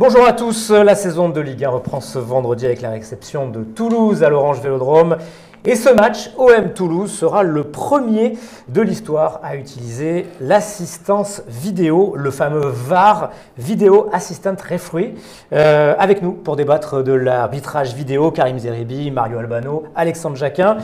Bonjour à tous, la saison de Ligue 1 reprend ce vendredi avec la réception de Toulouse à l'Orange Vélodrome. Et ce match, OM Toulouse, sera le premier de l'histoire à utiliser l'assistance vidéo, le fameux VAR, Video Assistant Referee. Euh, avec nous pour débattre de l'arbitrage vidéo, Karim Zeribi, Mario Albano, Alexandre Jacquin.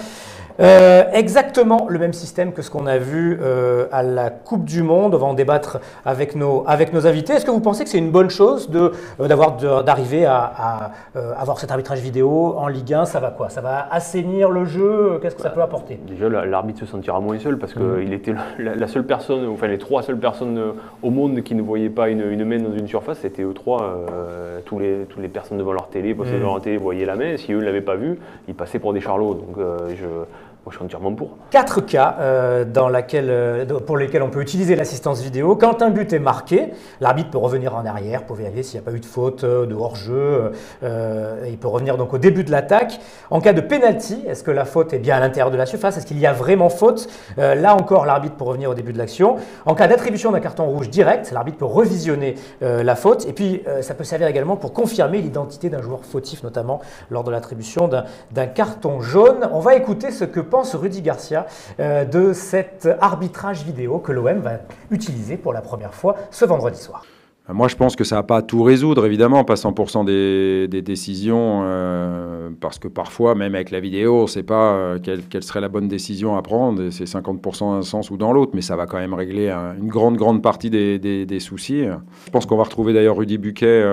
Euh, exactement le même système que ce qu'on a vu euh, à la Coupe du Monde. On va en débattre avec nos, avec nos invités. Est-ce que vous pensez que c'est une bonne chose de, euh, d'avoir, d'arriver à, avoir cet arbitrage vidéo en Ligue 1 Ça va quoi? Ça va assainir le jeu? Qu'est-ce que ça peut apporter? Déjà, l'arbitre se sentira moins seul parce qu'il mmh. était la, seule personne, enfin les trois seules personnes au monde qui ne voyaient pas une, une main dans une surface, c'était eux trois. tous les, toutes les personnes devant leur télé, mmh. devant leur télé voyaient la main. Si eux ne l'avaient pas vu, ils passaient pour des charlots. Donc je moi, je suis entièrement. Quatre cas euh, dans laquelle, euh, pour lesquels on peut utiliser l'assistance vidéo. Quand un but est marqué, l'arbitre peut revenir en arrière pour vérifier s'il n'y a pas eu de faute, euh, de hors-jeu. il peut revenir donc au début de l'attaque. En cas de penalty, est-ce que la faute est bien à l'intérieur de la surface? Est-ce qu'il y a vraiment faute? Là encore, l'arbitre peut revenir au début de l'action. En cas d'attribution d'un carton rouge direct, l'arbitre peut revisionner la faute. Et puis, ça peut servir également pour confirmer l'identité d'un joueur fautif, notamment lors de l'attribution d'un carton jaune. On va écouter ce que pense pense Rudy Garcia euh, de cet arbitrage vidéo que l'OM va utiliser pour la première fois ce vendredi soir moi, je pense que ça va pas tout résoudre, évidemment, pas 100% des, décisions, euh, parce que parfois, même avec la vidéo, on ne sait pas euh, quelle, serait la bonne décision à prendre. C'est 50% dans un sens ou dans l'autre, mais ça va quand même régler une grande, grande partie des, soucis. Je pense qu'on va retrouver d'ailleurs Rudy Buquet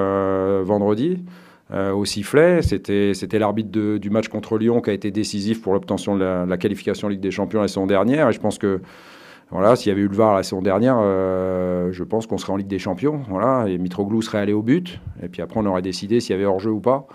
vendredi. Euh, au sifflet. C'était, c'était l'arbitre du match contre Lyon qui a été décisif pour l'obtention de la, qualification Ligue des Champions la saison dernière. Et je pense que voilà, s'il y avait eu le VAR la saison dernière, euh, je pense qu'on serait en Ligue des Champions. Voilà, et Mitroglou serait allé au but. Et puis après, on aurait décidé s'il y avait hors-jeu ou pas.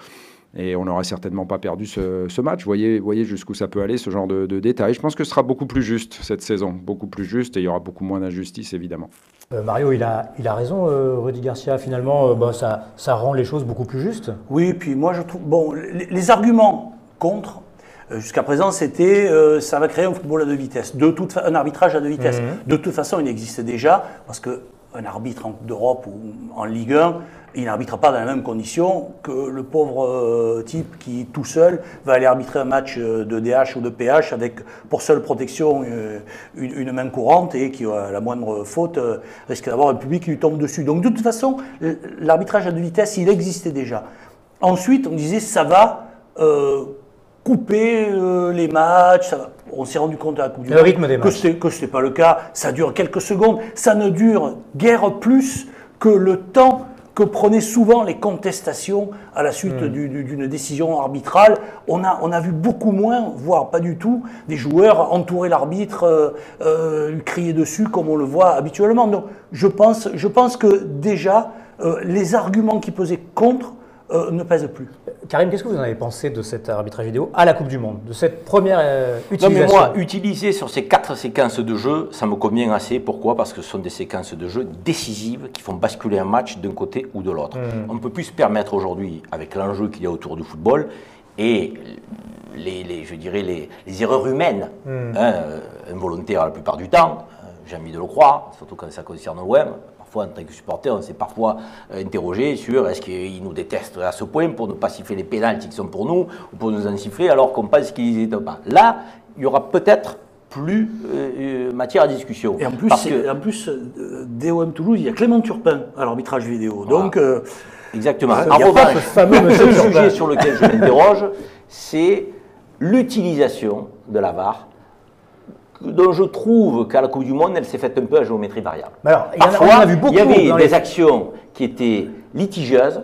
Et on n'aurait certainement pas perdu ce, match. Voyez, voyez jusqu'où ça peut aller, ce genre de, de, détails. Je pense que ce sera beaucoup plus juste cette saison, beaucoup plus juste, et il y aura beaucoup moins d'injustice, évidemment. Euh, Mario, il a, il a raison, euh, Rudy Garcia. Finalement, euh, bah, ça, ça rend les choses beaucoup plus justes. Oui, puis moi, je trouve. Bon, les, arguments contre, jusqu'à présent, c'était ça va créer un football à deux vitesses, de toute un arbitrage à deux vitesses. Mhm. De toute façon, il existe déjà, parce qu'un arbitre en Coupe d'Europe ou en Ligue 1, il n'arbitre pas dans les mêmes conditions que le pauvre euh, type qui, tout seul, va aller arbitrer un match euh, de DH ou de PH avec pour seule protection euh, une, main courante et qui, à la moindre faute, risque d'avoir un public qui lui tombe dessus. Donc, de toute façon, l'arbitrage à deux vitesses, il existait déjà. Ensuite, on disait ça va couper les matchs. On s'est rendu compte à la Coupe du Monde que ce n'était pas le cas. Ça dure quelques secondes. Ça ne dure guère plus que le temps que prenaient souvent les contestations à la suite hmm. d'une décision arbitrale. On a, on a vu beaucoup moins, voire pas du tout, des joueurs entourer l'arbitre, euh, euh, lui crier dessus comme on le voit habituellement. Donc je pense, je pense que déjà, euh, les arguments qui pesaient contre ne pèsent plus. Karim, qu'est-ce que vous en avez pensé de cet arbitrage vidéo à la Coupe du Monde, de cette première euh, utilisation Non, mais moi, utiliser sur ces quatre séquences de jeu, ça me convient assez. Pourquoi? Parce que ce sont des séquences de jeu décisives qui font basculer un match d'un côté ou de l'autre. Mmh. On ne peut plus se permettre aujourd'hui, avec l'enjeu qu'il y a autour du football et les, je dirais les, erreurs humaines, mmh. hein, euh, involontaires la plupart du temps, euh, j'ai envie de le croire, surtout quand ça concerne l'OM, parfois, en tant que supporter, on s'est parfois euh, interrogé sur est-ce qu'ils nous détestent à ce point pour ne pas siffler les pénalties qui sont pour nous ou pour nous en siffler alors qu'on pense qu'ils n'y étaient pas. Là, il y aura peut-être plus euh, euh, matière à discussion. Et en plus, parce que, en plus DOM Toulouse, il y a Clément Turpin à l'arbitrage vidéo. Donc, Exactement. en revanche, le sujet sur lequel je m'interroge, c'est l'utilisation de la VAR dont je trouve qu'à la Coupe du Monde, elle s'est faite un peu à géométrie variable. Alors, il y, Parfois, a, vu beaucoup il y avait des actions qui étaient litigieuses,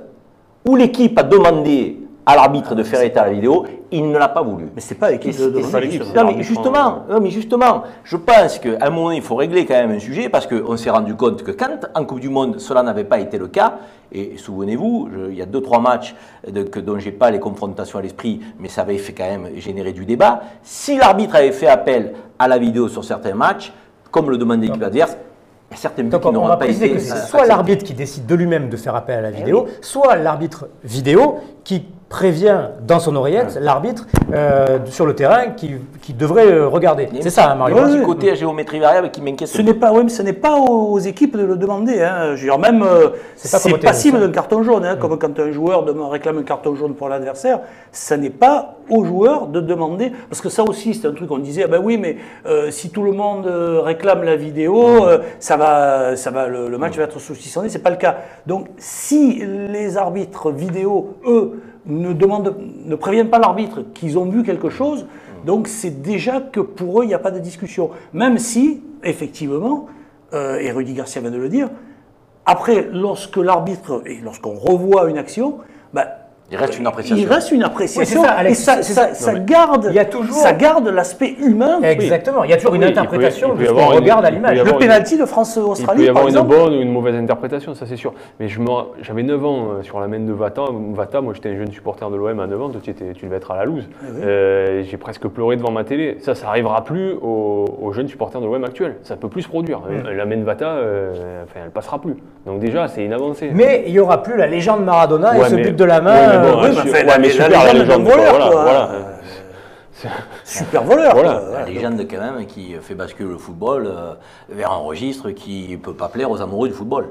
où l'équipe a demandé à l'arbitre de faire état à la vidéo, il ne l'a pas voulu. Mais c'est pas l'équipe de Non, mais justement, non, mais justement, je pense qu'à un moment, il faut régler quand même un sujet, parce qu'on s'est rendu compte que quand, en Coupe du Monde, cela n'avait pas été le cas, et souvenez-vous, il y a deux, trois matchs de, que, dont je n'ai pas les confrontations à l'esprit, mais ça avait fait quand même générer du débat. Si l'arbitre avait fait appel à la vidéo sur certains matchs, comme le demandait l'équipe adverse, il y a certains buts qui n'auront pas été. C'est soit l'arbitre qui décide de lui-même de faire appel à la eh vidéo, soit l'arbitre vidéo qui prévient dans son oreillette l'arbitre euh, sur le terrain qui, qui devrait euh, regarder. Il y a C'est ça, hein, Mario un Oui, petit oui. côté à géométrie variable qui m'inquiète. Ce n'est pas, oui, mais ce n'est pas aux équipes de le demander. Hein. Je veux dire, même, euh, C'est passible d'un carton jaune. hein, Comme quand un joueur demande- réclame un carton jaune pour l'adversaire, ça n'est pas aux joueurs de demander. Parce que ça aussi, c'est un truc qu'on disait. Ah ben oui, mais euh, si tout le monde euh, réclame la vidéo, euh, ça va, ça va, le, le match va être saucissonné. C'est pas le cas. Donc, si les arbitres vidéo, eux, ne préviennent pas l'arbitre qu'ils ont vu quelque chose, donc c'est déjà que pour eux, il n'y a pas de discussion. Même si, effectivement, euh, et Rudy Garcia vient de le dire, après, lorsque l'arbitre, et lorsqu'on revoit une action, bah, Il reste une appréciation. il reste une appréciation. Oui, c'est ça, Alex, et ça, garde, il y a toujours- ça garde l'aspect humain. Exactement. Il y a toujours une Oui, il peut- interprétation il peut de ce qu'on regarde à l'image. Le une- pénalty de Il peut France-Australie, y par avoir une exemple. bonne ou une mauvaise interprétation, ça c'est sûr. Mais j'avais 9 ans euh, sur la main de Vata. Vata, moi j'étais un jeune supporter de l'OM à 9 ans, toi tu, tu devais être à la loose. Eh oui. Euh, J'ai presque pleuré devant ma télé. Ça, ça arrivera plus aux, aux jeunes supporters de l'OM actuels. Ça peut plus se produire. Mm. La main de Vata, euh, enfin, elle passera plus. Donc déjà, c'est une avancée. Mais il n'y aura plus la légende Maradona et ce mais- but de la main. Bon, ouais, su- ouais, mais super, la légende, voleur, voilà, quoi. voilà. Super voleur. Voilà. quoi, La légende quand même qui fait basculer le football euh, vers un registre qui ne peut pas plaire aux amoureux du football.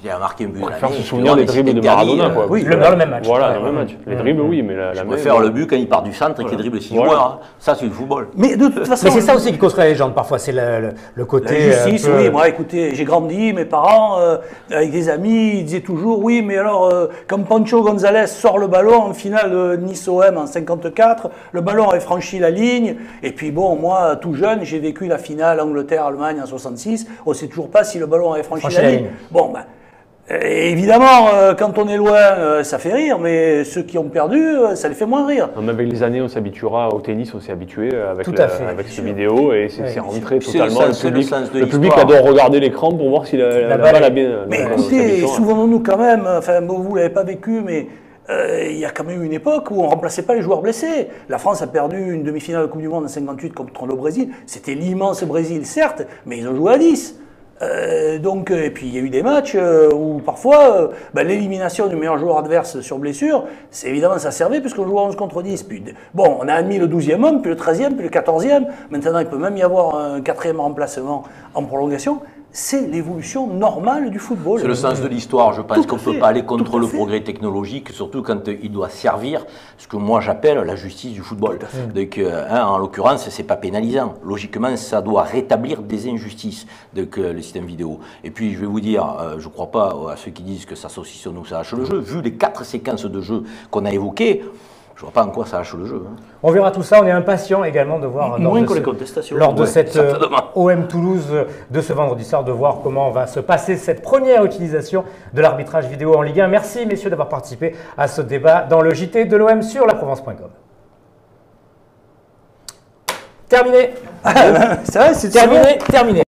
Veux dire, marquer un but de faire se souvenir des dribbles de Maradona. euh, Quoi. oui, le- dans le même match. Voilà, dans le même match. Les dribbles, oui, mais la, la Je main, préfère bon. le but quand il part du centre et qu'il dribble six Voilà. joueurs. hein. Ça, c'est du football. Mais de toute façon. Mais c'est ça aussi qui causerait la légende parfois, c'est le, le- le côté. La justice, oui. Moi, écoutez, j'ai grandi, mes parents, euh, avec des amis, ils disaient toujours, oui, mais alors, euh, comme Pancho González sort le ballon en finale euh, Nice-OM en 54, le ballon avait franchi la ligne. Et puis, bon, moi, tout jeune, j'ai vécu la finale Angleterre-Allemagne en 66. On ne sait toujours pas si le ballon avait franchi, Franchi la, la ligne. ligne. Bon, ben. Évidemment, euh, quand on est loin, euh, ça fait rire, mais ceux qui ont perdu, euh, ça les fait moins rire. Non, mais avec les années, on s'habituera au tennis, on s'est habitué avec, Tout la- à fait, avec bien ce sûr. vidéo et c'est Ouais, c'est bien rentré sûr. C'est le totalement. sens- c'est le public, sens de le public l'histoire. adore regarder l'écran pour voir si la, la, La la balle balle a bien. Mais la- écoutez, souvenons-nous quand même, enfin, bon, vous ne l'avez pas vécu, mais euh, il y a quand même eu une époque où on ne remplaçait pas les joueurs blessés. La France a perdu une demi-finale de Coupe du Monde en 58 contre le Brésil. C'était l'immense Brésil, certes, mais ils ont joué à 10. Euh, donc, euh, et puis il y a eu des matchs euh, où parfois euh, ben, l'élimination du meilleur joueur adverse sur blessure, c'est évidemment ça servait puisqu'on jouait 11 contre 10. Puis, bon, on a admis le 12e homme, puis le 13e, puis le 14e. Maintenant, il peut même y avoir un quatrième remplacement en prolongation. C'est l'évolution normale du football. C'est le sens de l'histoire. Je pense qu'on ne peut pas aller contre le progrès technologique, surtout quand euh, il doit servir ce que moi j'appelle la justice du football. Donc, euh, hein, en l'occurrence, c'est pas pénalisant. Logiquement, ça doit rétablir des injustices, donc, euh, le système vidéo. Et puis, je vais vous dire, euh, je ne crois pas à ceux qui disent que ça saucissonne ou ça hache le jeu. Vu les quatre séquences de jeu qu'on a évoquées, je ne vois pas en quoi ça hache le jeu. hein. On verra tout ça, on est impatient également de voir. lors Moins de que les contestations. Lors de Ouais, cette euh. OM Toulouse euh, de ce vendredi soir, de voir comment va se passer cette première utilisation de l'arbitrage vidéo en Ligue 1. Merci messieurs d'avoir participé à ce débat dans le JT de l'OM sur laprovence.com. Terminé, C'est vrai, c'est terminé, terminé.